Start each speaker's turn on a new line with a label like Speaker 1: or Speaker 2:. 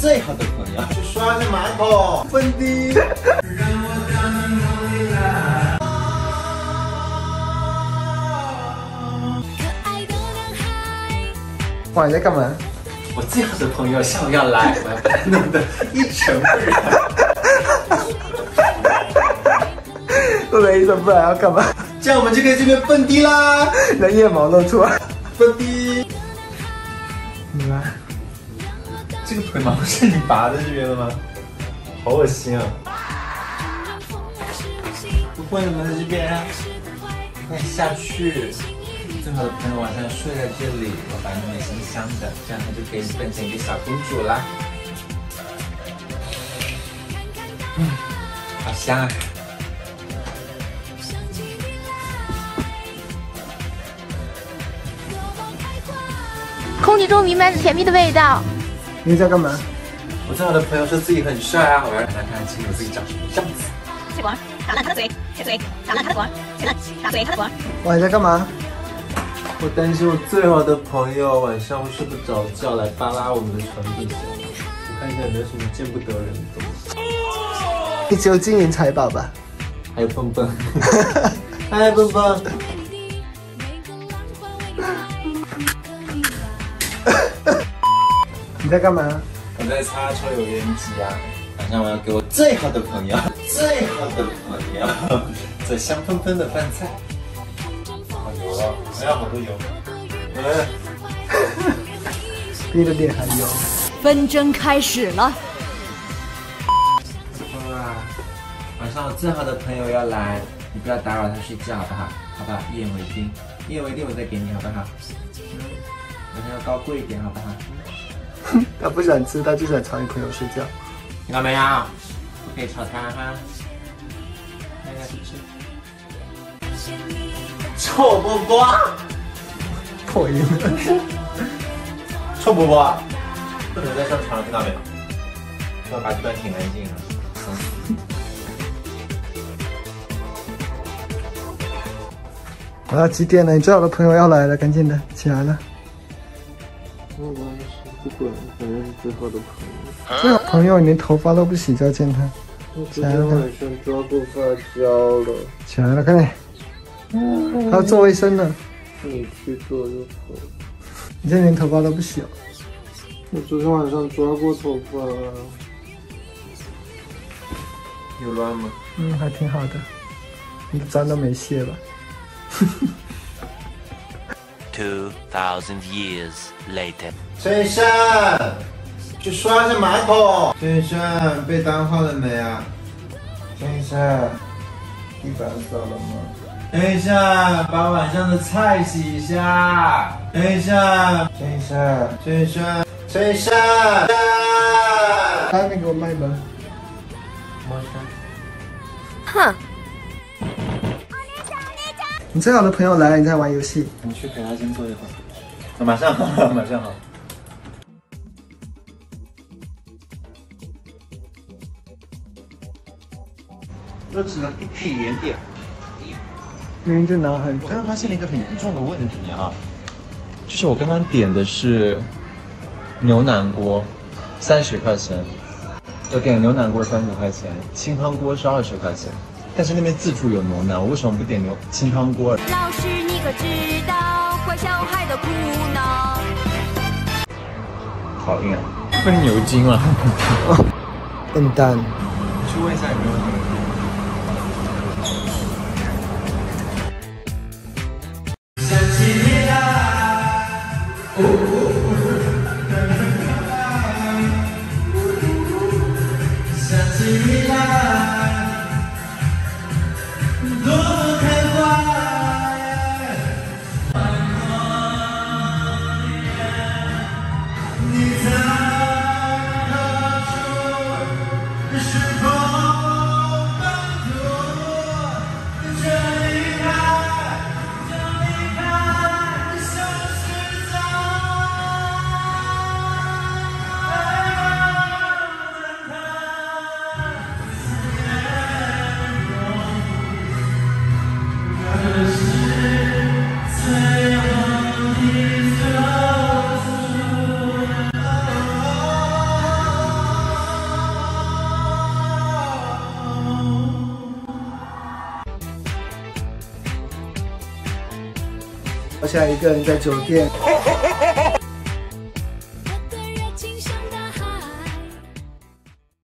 Speaker 1: 最好的朋友。去刷个马桶，粉底。
Speaker 2: 哇，你在干嘛？
Speaker 1: 我最好的朋友下午要来，我要把他弄得一尘不染。
Speaker 2: 弄得一尘不染要干嘛？
Speaker 1: 这样我们就可以这边蹦迪啦，
Speaker 2: 那腋毛露出来，
Speaker 1: 蹦迪。
Speaker 2: 你来，
Speaker 1: 这个腿毛是你拔在这边的吗？好恶心啊！不会的吗？在这边，啊快下去。最好的朋友晚上睡在这里，我把你弄得香香的，这样他就可以变成一个小公主啦。嗯，好香啊！
Speaker 3: 空气中弥漫着甜蜜的味道。
Speaker 2: 你在干嘛？
Speaker 1: 我最好的朋友说自己很帅啊，我要让他看清楚自己长什么样子。
Speaker 3: 打烂他的嘴，切嘴，打烂他的管，切烂，打碎他的管。
Speaker 2: 哇，你在干嘛？
Speaker 1: 我担心我最好的朋友晚上会睡不着觉，来扒拉我们的床底下。我看一下有没有什么见不得人的东西。
Speaker 2: 你只有金银财宝吧？
Speaker 1: 还有蹦蹦，嗨蹦蹦。
Speaker 2: 你在干嘛？
Speaker 1: 我在擦抽油烟机啊！晚上我要给我最好的朋友，最好的朋友 做香喷喷的饭菜。好油啊！还要好多油。嗯，
Speaker 2: 比你的脸还油。
Speaker 3: 纷争开始了。
Speaker 1: 哇！晚上我最好的朋友要来，你不要打扰他睡觉，好不好？好不好？一言为定，一言为定，我再给你，好不好？嗯，晚上要高贵一点，好不好？
Speaker 2: 他不想吃，他就想吵你朋友睡觉。
Speaker 1: 听到没有？不可以吵他哈。臭波波，
Speaker 2: 破音了。
Speaker 1: 臭波波，不能再上床了，听到没有？要把这段挺干净啊。
Speaker 2: 啊，几点了？你最好的朋友要来了，赶紧的，起来了。
Speaker 1: 没关系，不管，反正是最好的朋友。
Speaker 2: 最好朋友，你连头发都不洗就要见他。
Speaker 1: 我昨天晚上抓过发胶了。
Speaker 2: 起来了，快点。还要做卫生呢。
Speaker 1: 你去做就好。
Speaker 2: 你现在连头发都不洗哦。
Speaker 1: 我昨天晚上抓过头发了。有乱吗？
Speaker 2: 嗯，还挺好的。你妆都没卸吧？
Speaker 4: Two thousand years later.
Speaker 1: 陈珊，去刷下马桶。陈珊，被单换了没啊？陈珊，地板扫了吗？陈珊，把晚上的菜洗一下。陈珊，陈珊，陈珊，陈珊。
Speaker 2: 来，你给我卖门。
Speaker 3: 哼，
Speaker 2: 你最好的朋友来了，你在玩游戏。
Speaker 1: 你去陪他先坐一会儿。马上好，马上好。我只能一点点。
Speaker 2: 明明就拿很
Speaker 5: 我刚刚发现了一个很严重的问题啊，就是我刚刚点的是牛腩锅，三十块钱，我点牛腩锅三十块钱，清汤锅是二十块钱，但是那边自助有牛腩我为什么不点牛清汤锅？
Speaker 3: 老师你可知道乖小孩的苦恼？
Speaker 5: 好硬啊分牛筋了
Speaker 2: 笨蛋。
Speaker 5: 去问一下有没有
Speaker 1: 想起你啦呜呜呜呜想起你啦
Speaker 2: 我现在一个人在酒店。